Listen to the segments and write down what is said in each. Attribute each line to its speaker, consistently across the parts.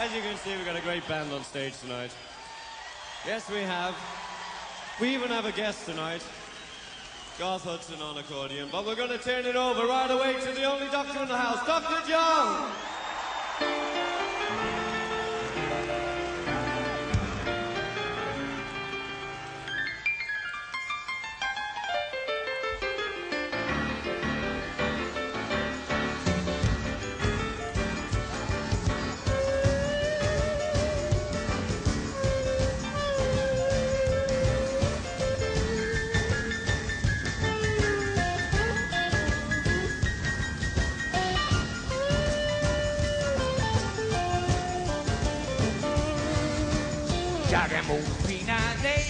Speaker 1: As you can see, we've got a great band on stage tonight. Yes, we have. We even have a guest tonight. Garth Hudson on accordion, but we're going to turn it over right away to the only doctor in the house, Dr. John!
Speaker 2: ya que muy final de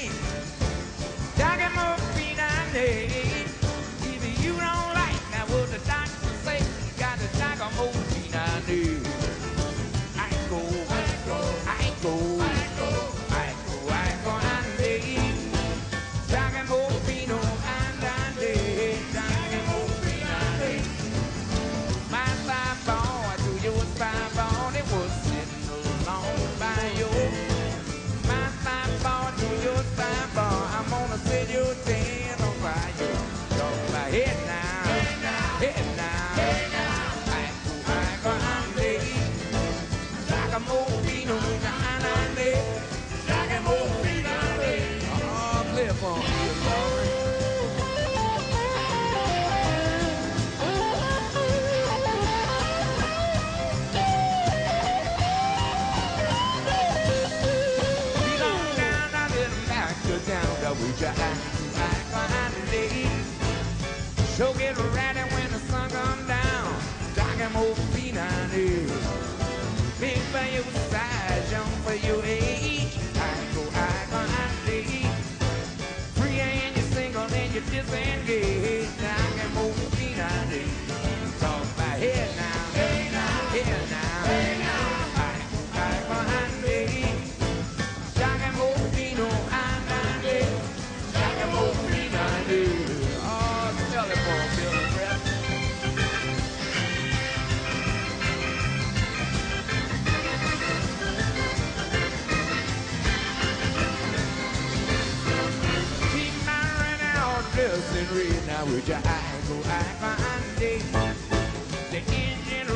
Speaker 2: Without your hands back on me. So get ready. something real. Now with your eye go I find it? The engine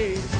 Speaker 2: day.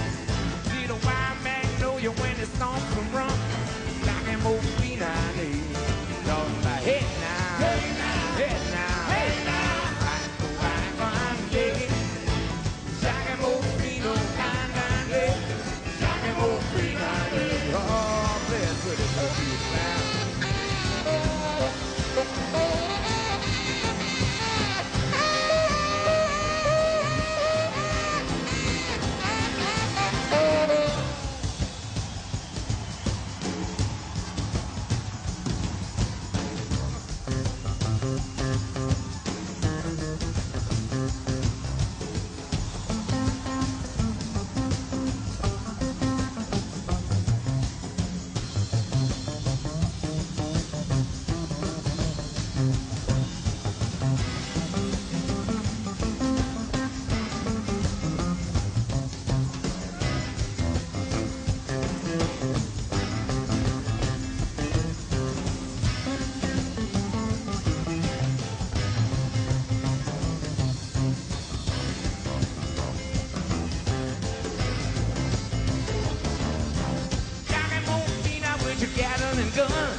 Speaker 2: Gun.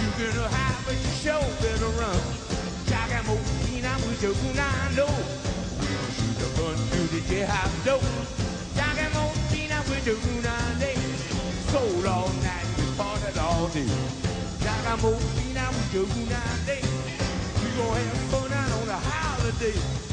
Speaker 2: You can hide, but you sure better run. Jackamolina with your unando. We'll shoot the gun through the jailhouse door. Jackamolina with your unande. Sold all night, we parted all day. Jackamolina with your unande. We gon' have fun out on a holiday.